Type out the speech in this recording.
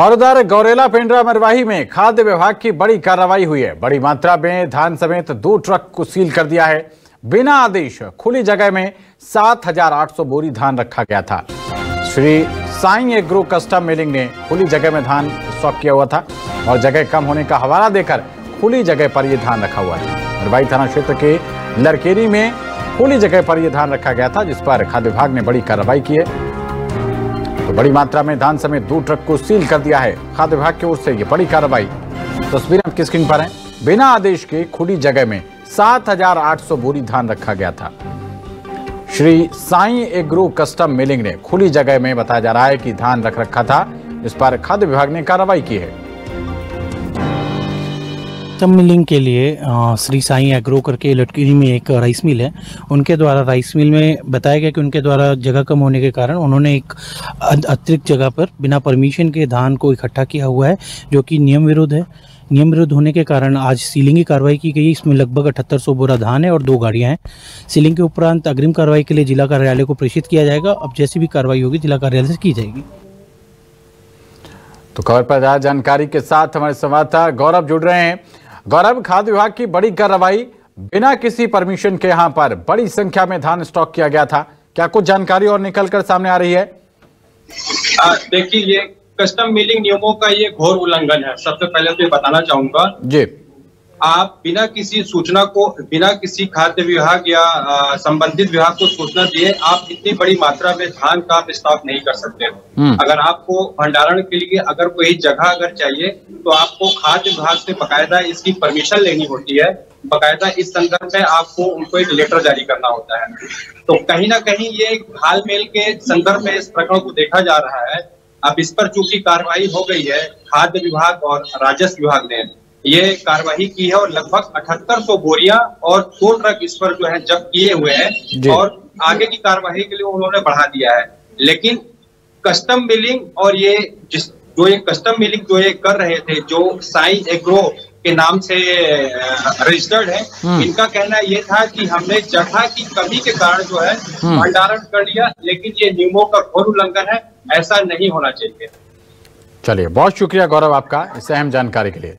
और उधर गौरेला पेंड्रा मरवाही में खाद्य विभाग की बड़ी कार्रवाई हुई है। बड़ी मात्रा में धान समेत दो ट्रक को सील कर दिया है। बिना आदेश खुली जगह में 7,800 बोरी धान रखा गया था। Shri Sai agro custom milling ने खुली जगह में धान स्टॉक किया हुआ था और जगह कम होने का हवाला देकर खुली जगह पर यह धान रखा हुआ था मरवाही थाना क्षेत्र के लरकेरी में खुली जगह पर यह धान रखा गया था जिस पर खाद्य विभाग ने बड़ी कार्रवाई की है। तो बड़ी मात्रा में धान समेत दो ट्रक को सील कर दिया है। खाद्य विभाग की ओर से ये बड़ी कार्रवाई। तस्वीरें आपकी स्क्रीन पर है? बिना आदेश के खुली जगह में 7,800 बोरी धान रखा गया था। Shri Sai agro custom milling ने खुली जगह में बताया जा रहा है कि धान रख रखा था। इस पर खाद्य विभाग ने कार्रवाई की है। कस्टम मिलिंग के लिए श्री साई एग्रो करके लटकिरी में एक राइस मिल है। उनके द्वारा राइस मिल में बताया गया कि उनके द्वारा जगह कम होने के कारण उन्होंने एक अतिरिक्त जगह पर बिना परमिशन के धान को इकट्ठा किया हुआ है, जो कि नियम विरुद्ध है। नियम विरुद्ध होने के कारण आज सीलिंग की कार्रवाई की गई इसमें लगभग अठहत्तर सौ बोरा धान है और दो गाड़ियाँ हैं। सीलिंग के उपरांत अग्रिम कार्रवाई के लिए जिला कार्यालय को प्रेषित किया जाएगा। अब जैसी भी कार्रवाई होगी, जिला कार्यालय से की जाएगी। तो खबर पर जानकारी के साथ हमारे संवाददाता गौरव जुड़ रहे हैं। गौरव खाद्य विभाग की बड़ी कार्रवाई बिना किसी परमिशन के यहाँ पर बड़ी संख्या में धान स्टॉक किया गया था। क्या कुछ जानकारी और निकलकर सामने आ रही है? देखिए ये कस्टम मिलिंग नियमों का ये घोर उल्लंघन है। सबसे पहले तो ये बताना चाहूँगा जी। आप बिना किसी सूचना को बिना किसी खाद्य विभाग या संबंधित विभाग को सूचना दिए आप इतनी बड़ी मात्रा में धान का आप स्टॉक नहीं कर सकते। हम्म। अगर आपको भंडारण के लिए अगर कोई जगह अगर चाहिए तो आपको खाद्य विभाग से बकायदा इसकी परमिशन लेनी होती है। बकायदा इस संदर्भ में आपको उनको एक लेटर जारी करना होता है। तो कहीं ना कहीं ये एक हालमेल के संदर्भ में इस प्रकरण को देखा जा रहा है। अब इस पर चूँकि कार्रवाई हो गई है खाद्य विभाग और राजस्व विभाग ने ये कार्रवाई की है और लगभग अठहत्तर सौ बोरियाँ और दो ट्रक इस पर जो है जब्त किए हुए हैं और आगे की कार्रवाई के लिए उन्होंने बढ़ा दिया है लेकिन कस्टम मिलिंग और ये जिस जो ये कस्टम मिलिंग जो ये कर रहे थे जो साई एग्रो के नाम से रजिस्टर्ड है हम्म। इनका कहना ये था कि हमने जगह की कमी के कारण जो है हम्म। भंडारण कर लिया लेकिन ये नियमों का घोर उल्लंघन है ऐसा नहीं होना चाहिए चलिए बहुत शुक्रिया गौरव आपका इस अहम जानकारी के लिए